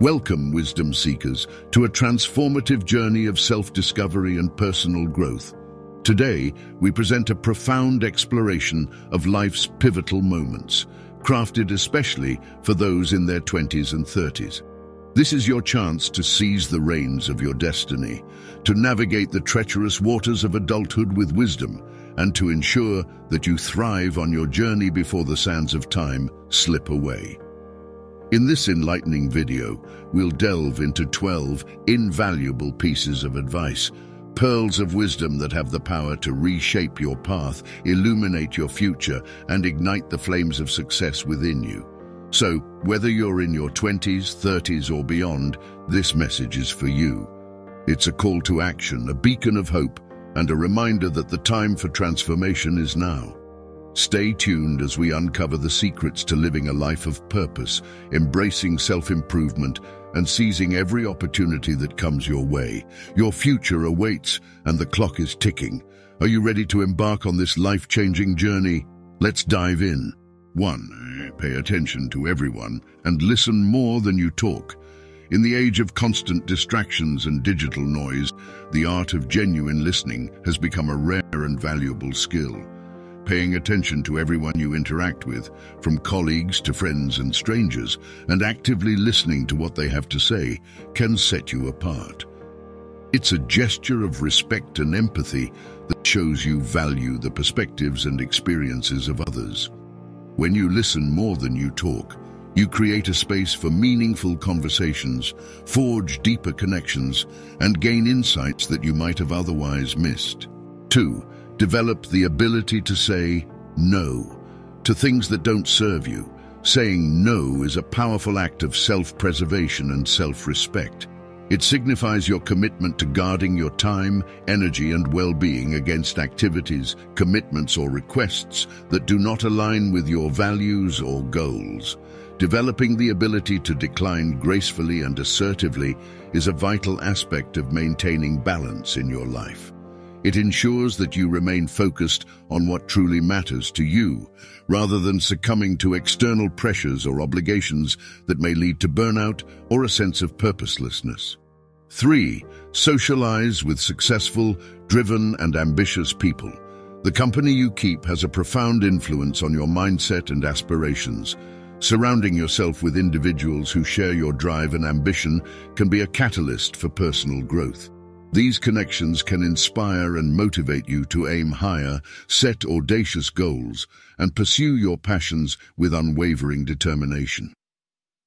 Welcome, wisdom seekers, to a transformative journey of self-discovery and personal growth. Today, we present a profound exploration of life's pivotal moments, crafted especially for those in their 20s and 30s. This is your chance to seize the reins of your destiny, to navigate the treacherous waters of adulthood with wisdom, and to ensure that you thrive on your journey before the sands of time slip away. In this enlightening video, we'll delve into 12 invaluable pieces of advice, pearls of wisdom that have the power to reshape your path, illuminate your future, and ignite the flames of success within you. So, whether you're in your 20s, 30s, or beyond, this message is for you. It's a call to action, a beacon of hope, and a reminder that the time for transformation is now. Stay tuned as we uncover the secrets to living a life of purpose, embracing self-improvement, and seizing every opportunity that comes your way. Your future awaits, and the clock is ticking. Are you ready to embark on this life-changing journey? Let's dive in. 1. Pay attention to everyone and listen more than you talk. In the age of constant distractions and digital noise, the art of genuine listening has become a rare and valuable skill paying attention to everyone you interact with, from colleagues to friends and strangers, and actively listening to what they have to say, can set you apart. It's a gesture of respect and empathy that shows you value the perspectives and experiences of others. When you listen more than you talk, you create a space for meaningful conversations, forge deeper connections, and gain insights that you might have otherwise missed. 2. Develop the ability to say no to things that don't serve you. Saying no is a powerful act of self-preservation and self-respect. It signifies your commitment to guarding your time, energy and well-being against activities, commitments or requests that do not align with your values or goals. Developing the ability to decline gracefully and assertively is a vital aspect of maintaining balance in your life. It ensures that you remain focused on what truly matters to you, rather than succumbing to external pressures or obligations that may lead to burnout or a sense of purposelessness. 3. Socialize with successful, driven and ambitious people. The company you keep has a profound influence on your mindset and aspirations. Surrounding yourself with individuals who share your drive and ambition can be a catalyst for personal growth. These connections can inspire and motivate you to aim higher, set audacious goals, and pursue your passions with unwavering determination.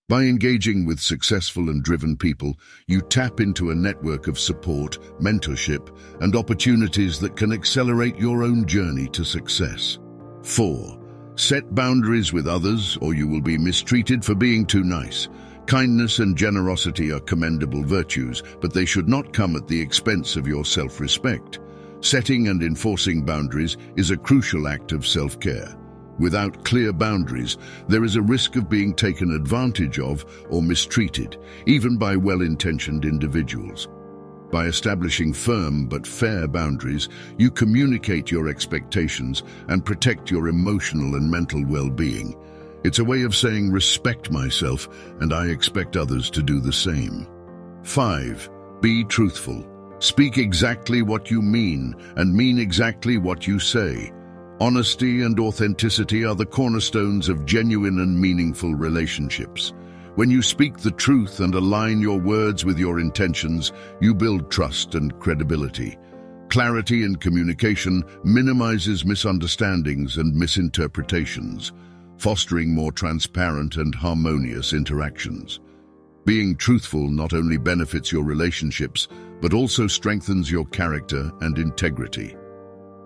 By engaging with successful and driven people, you tap into a network of support, mentorship, and opportunities that can accelerate your own journey to success. 4. Set boundaries with others or you will be mistreated for being too nice. Kindness and generosity are commendable virtues, but they should not come at the expense of your self-respect. Setting and enforcing boundaries is a crucial act of self-care. Without clear boundaries, there is a risk of being taken advantage of or mistreated, even by well-intentioned individuals. By establishing firm but fair boundaries, you communicate your expectations and protect your emotional and mental well-being. It's a way of saying respect myself and I expect others to do the same. 5. Be truthful. Speak exactly what you mean and mean exactly what you say. Honesty and authenticity are the cornerstones of genuine and meaningful relationships. When you speak the truth and align your words with your intentions, you build trust and credibility. Clarity in communication minimizes misunderstandings and misinterpretations fostering more transparent and harmonious interactions. Being truthful not only benefits your relationships, but also strengthens your character and integrity.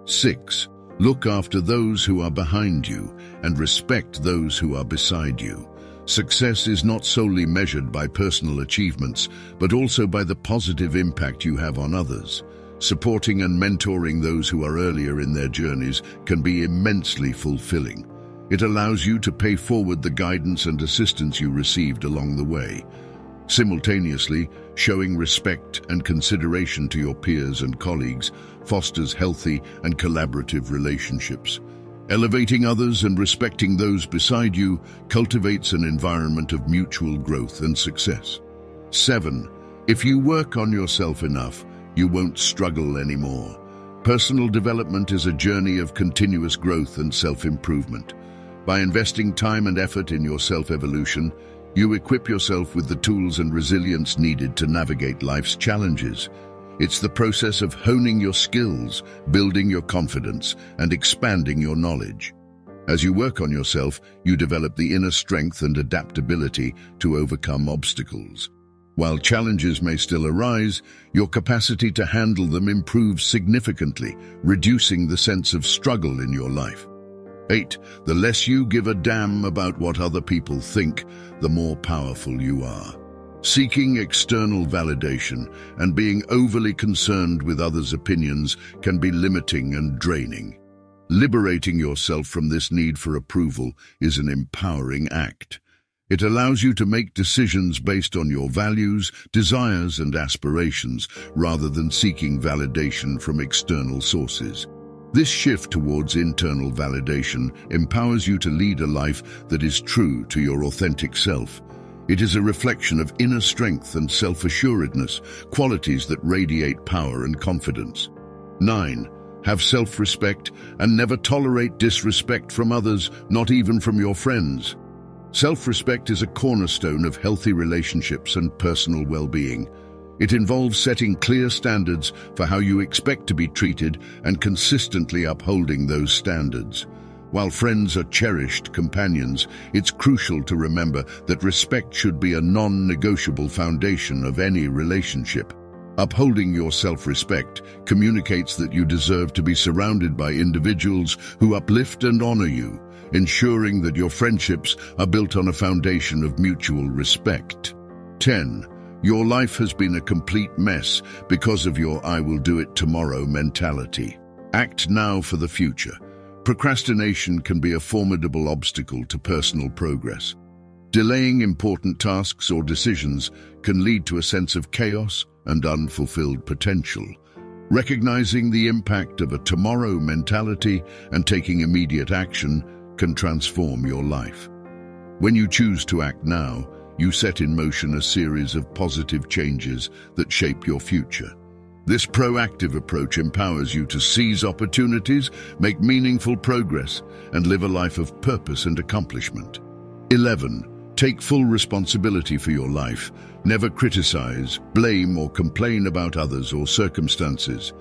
6. Look after those who are behind you and respect those who are beside you. Success is not solely measured by personal achievements, but also by the positive impact you have on others. Supporting and mentoring those who are earlier in their journeys can be immensely fulfilling. It allows you to pay forward the guidance and assistance you received along the way. Simultaneously, showing respect and consideration to your peers and colleagues fosters healthy and collaborative relationships. Elevating others and respecting those beside you cultivates an environment of mutual growth and success. 7. If you work on yourself enough, you won't struggle anymore. Personal development is a journey of continuous growth and self-improvement. By investing time and effort in your self-evolution, you equip yourself with the tools and resilience needed to navigate life's challenges. It's the process of honing your skills, building your confidence, and expanding your knowledge. As you work on yourself, you develop the inner strength and adaptability to overcome obstacles. While challenges may still arise, your capacity to handle them improves significantly, reducing the sense of struggle in your life. 8. The less you give a damn about what other people think, the more powerful you are. Seeking external validation and being overly concerned with others' opinions can be limiting and draining. Liberating yourself from this need for approval is an empowering act. It allows you to make decisions based on your values, desires and aspirations rather than seeking validation from external sources. This shift towards internal validation empowers you to lead a life that is true to your authentic self. It is a reflection of inner strength and self-assuredness, qualities that radiate power and confidence. 9. Have self-respect and never tolerate disrespect from others, not even from your friends. Self-respect is a cornerstone of healthy relationships and personal well-being. It involves setting clear standards for how you expect to be treated and consistently upholding those standards. While friends are cherished companions, it's crucial to remember that respect should be a non-negotiable foundation of any relationship. Upholding your self-respect communicates that you deserve to be surrounded by individuals who uplift and honor you, ensuring that your friendships are built on a foundation of mutual respect. 10. Your life has been a complete mess because of your I will do it tomorrow mentality. Act now for the future. Procrastination can be a formidable obstacle to personal progress. Delaying important tasks or decisions can lead to a sense of chaos and unfulfilled potential. Recognizing the impact of a tomorrow mentality and taking immediate action can transform your life. When you choose to act now, you set in motion a series of positive changes that shape your future. This proactive approach empowers you to seize opportunities, make meaningful progress, and live a life of purpose and accomplishment. 11. Take full responsibility for your life. Never criticize, blame, or complain about others or circumstances.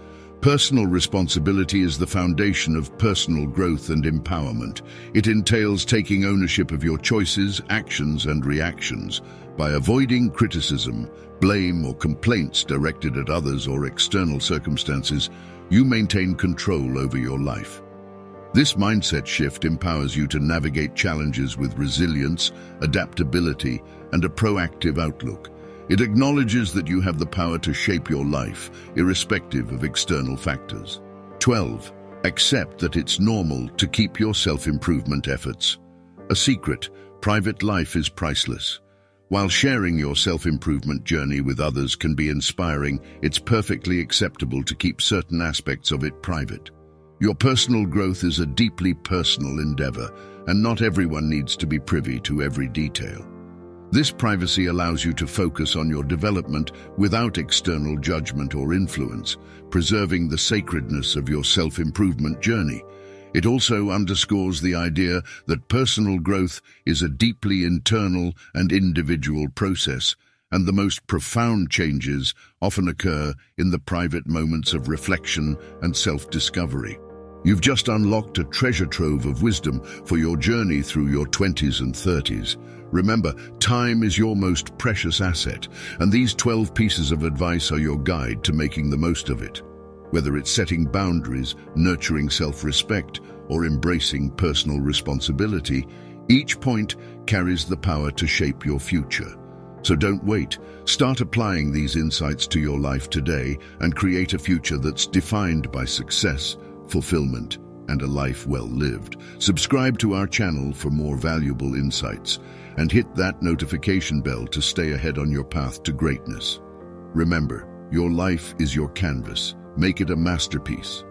Personal responsibility is the foundation of personal growth and empowerment. It entails taking ownership of your choices, actions, and reactions. By avoiding criticism, blame, or complaints directed at others or external circumstances, you maintain control over your life. This mindset shift empowers you to navigate challenges with resilience, adaptability, and a proactive outlook. It acknowledges that you have the power to shape your life, irrespective of external factors. 12. Accept that it's normal to keep your self-improvement efforts. A secret, private life is priceless. While sharing your self-improvement journey with others can be inspiring, it's perfectly acceptable to keep certain aspects of it private. Your personal growth is a deeply personal endeavor, and not everyone needs to be privy to every detail. This privacy allows you to focus on your development without external judgment or influence, preserving the sacredness of your self-improvement journey. It also underscores the idea that personal growth is a deeply internal and individual process, and the most profound changes often occur in the private moments of reflection and self-discovery. You've just unlocked a treasure trove of wisdom for your journey through your 20s and 30s. Remember, time is your most precious asset, and these 12 pieces of advice are your guide to making the most of it. Whether it's setting boundaries, nurturing self-respect, or embracing personal responsibility, each point carries the power to shape your future. So don't wait. Start applying these insights to your life today and create a future that's defined by success, fulfillment, and a life well lived. Subscribe to our channel for more valuable insights and hit that notification bell to stay ahead on your path to greatness. Remember, your life is your canvas. Make it a masterpiece.